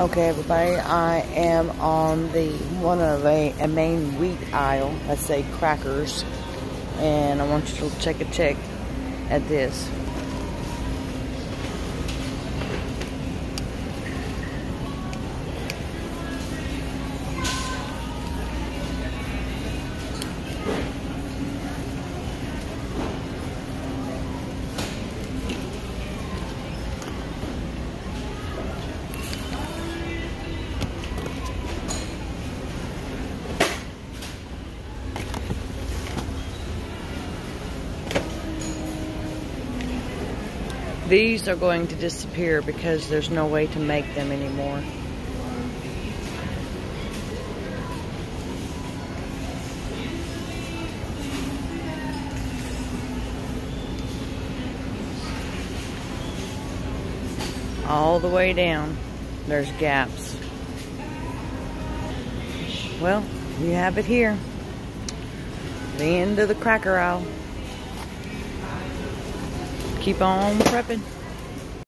Okay, everybody, I am on the one of a, a main wheat aisle. Let's say crackers, and I want you to check a check at this. These are going to disappear because there's no way to make them anymore. All the way down, there's gaps. Well, you have it here. The end of the cracker aisle keep on prepping.